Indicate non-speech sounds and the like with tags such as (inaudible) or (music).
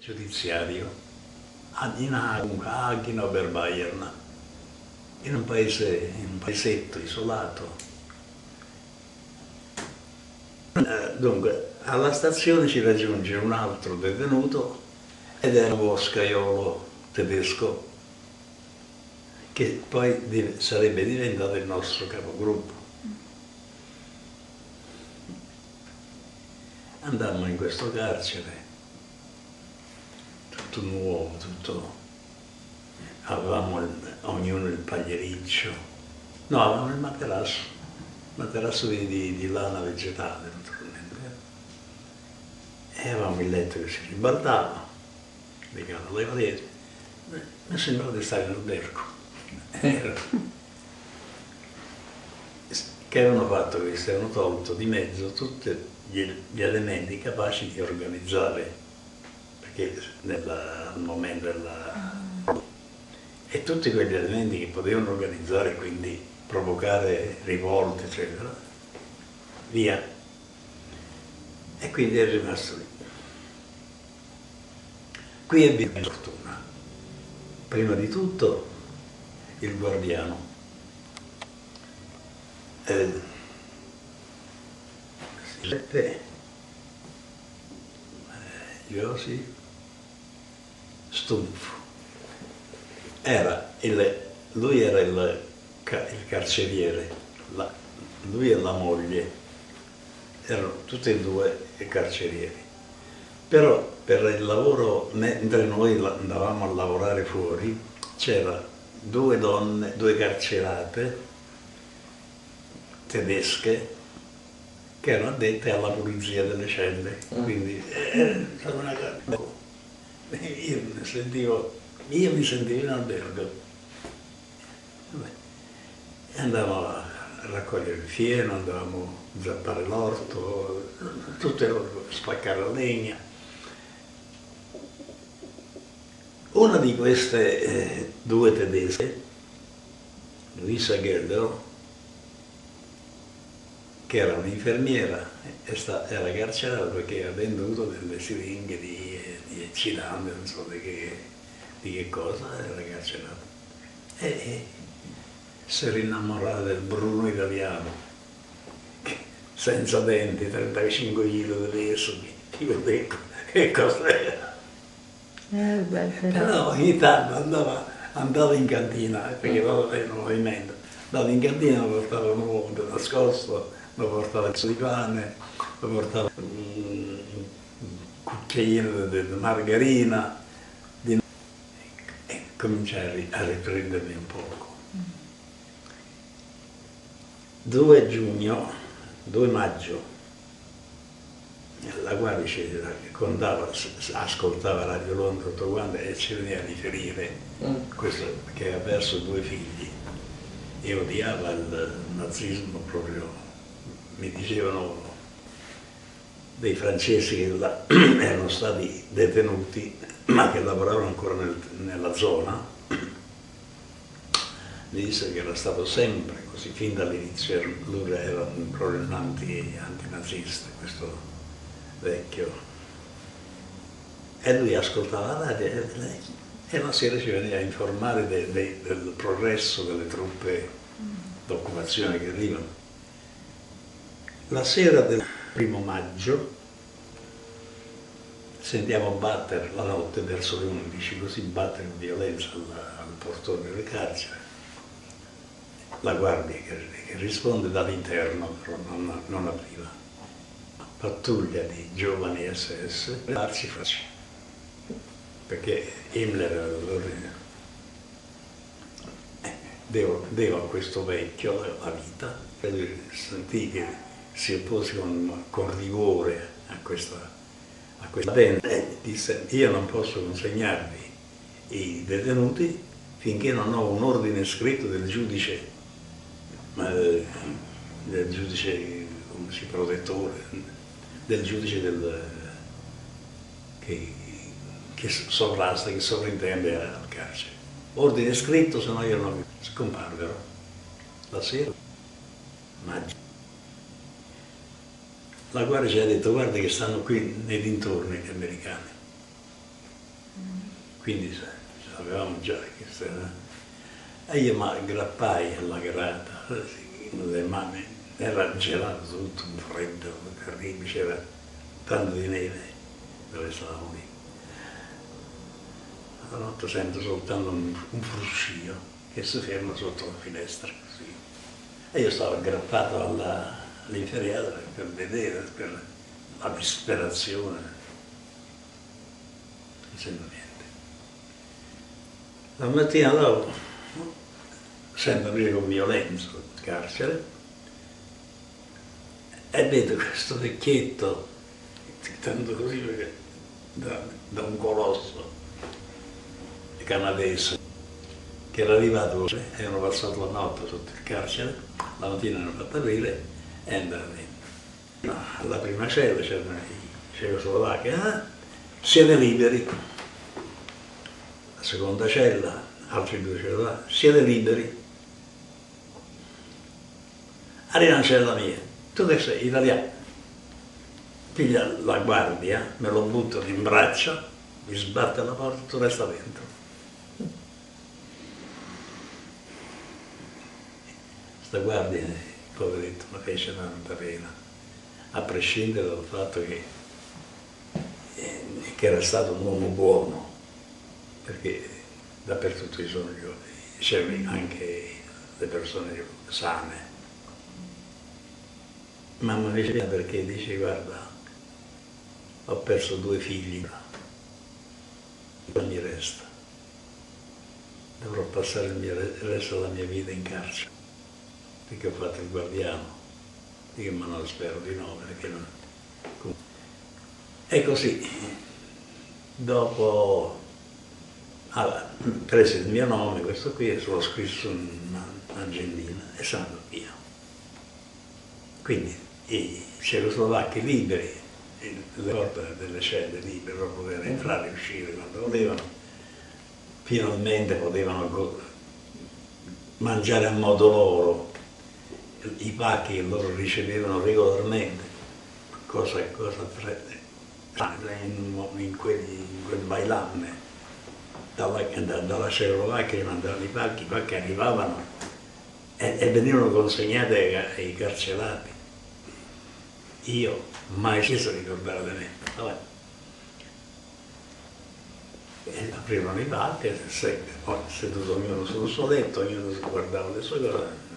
giudiziario in Hagen per Bayern, in un paese, in un paesetto isolato. Eh, dunque, alla stazione ci raggiunge un altro detenuto ed era un boscaiolo tedesco che poi sarebbe diventato il nostro capogruppo. Andammo in questo carcere, tutto nuovo, tutto... Avevamo il, ognuno il pagliericcio, no, avevamo il materasso, materasso di, di, di lana vegetale naturalmente. E avevamo il letto che si ribaldava, legato alle pareti. Mi sembrava di stare in albergo. che avevano fatto questo? Avevano tolto di mezzo tutti gli elementi capaci di organizzare, al momento della... e tutti quegli elementi che potevano organizzare, quindi provocare rivolte, eccetera, via. E quindi è rimasto lì. Qui la fortuna. Prima di tutto il guardiano. Eh, Giuseppe Giosi Stumpf. Era il, lui era il, il carceriere, la, lui e la moglie erano tutti e due i carcerieri. Però per il lavoro, mentre noi andavamo a lavorare fuori, c'era due donne, due carcerate tedesche che erano addette alla pulizia delle celle. Mm. Quindi eh, era una cosa. Io mi sentivo, io mi sentivo in albergo. Andavamo a raccogliere il fieno, andavamo a zappare l'orto, tutte a spaccare la legna. Una di queste eh, due tedesche, Luisa Gelder, che era un'infermiera, era carcerata perché aveva venduto delle siringhe di, di eccitante, non so di che, di che cosa, era carcerata. E, e si era innamorata del Bruno italiano, senza denti, 35 kg di peso, io dico, che cos'era? Eh, beh, però... però ogni tanto andava, andava in cantina, perché non aveva movimento, andava in cantina, portava un uovo nascosto, lo portava il di pane, lo portava un cucchiaino di margarina di... e cominciai a riprendermi un poco. 2 giugno, 2 maggio, la guardia ci contava, ascoltava Radio Londra tutto quanto e ci veniva a riferire mm. questo, che aveva perso due figli e odiava il nazismo proprio mi dicevano dei francesi che la, (clears throat) erano stati detenuti ma che lavoravano ancora nel, nella zona, mi disse che era stato sempre così, fin dall'inizio lui era un anti, antinazista, questo vecchio. E lui ascoltava la radio e la sera ci veniva a informare de, de, del progresso delle truppe d'occupazione che arrivano. La sera del primo maggio sentiamo battere la notte verso le 11, così battere con violenza al, al portone delle carcere. La guardia che, che risponde dall'interno, però non, non apriva. Pattuglia di giovani SS, darsi faccia. Perché Himmler eh, devo, devo a questo vecchio la vita, sentì che si oppose con, con rigore a questa, a questa tenda e disse io non posso consegnarvi i detenuti finché non ho un ordine scritto del giudice, del giudice come si protettore, del giudice del, che, che sovrasta, che sovrintende al carcere. Ordine scritto, se no io non scomparvero la sera. Maggio la guardia ci ha detto guarda che stanno qui nei dintorni gli americani. quindi sapevamo già che era. E io mi aggrappai alla grata, le mani, era gelato tutto, un freddo terribile, c'era tanto di neve dove stavamo lì. La notte sento soltanto un, un fruscio che si ferma sotto la finestra così. E io stavo aggrappato alla, all'inferiore per vedere, per la disperazione. Non sento niente. La mattina dopo, sempre aprire con violenza il carcere, e vedo questo vecchietto, tanto così perché da, da un colosso canadese che era arrivato, erano passato la notte sotto il carcere, la mattina hanno fatto aprire e andare dentro. Alla prima cella c'erano i cecoslovacchi, ah, siete liberi. La seconda cella, altri due cecoslovacchi, siete liberi. Arriva in cella mia, tu che sei italiano, piglia la guardia, me lo buttano in braccio, mi sbatte la porta, tu resta dentro. Sta guardia, poveretto, mi fece tanta pena, a prescindere dal fatto che, eh, che era stato un uomo buono, perché dappertutto ci sono c'erano anche le persone sane. Ma mi fece pena perché dice, guarda, ho perso due figli, non mi resta. Dovrò passare il resto della mia vita in carcere perché ho fatto il guardiano, io ma non spero di no, perché non... E così, dopo allora, prese il mio nome, questo qui, e l'ho scritto su un'agendina e sono via. Quindi i cecoslovacchi liberi, le porte delle celle libere, potevano entrare e uscire quando volevano, finalmente potevano mangiare a modo loro, i pacchi che loro ricevevano regolarmente, cosa, cosa in, in, quelli, in quel bailamme, dalla, dalla Cecoslovacchia mandavano i pacchi, i pacchi arrivavano e, e venivano consegnati ai, ai, carcerati. Io mai sceso ricordare di me. Vabbè. E aprivano i pacchi, seduto ognuno sul suo letto, ognuno guardava le sue cose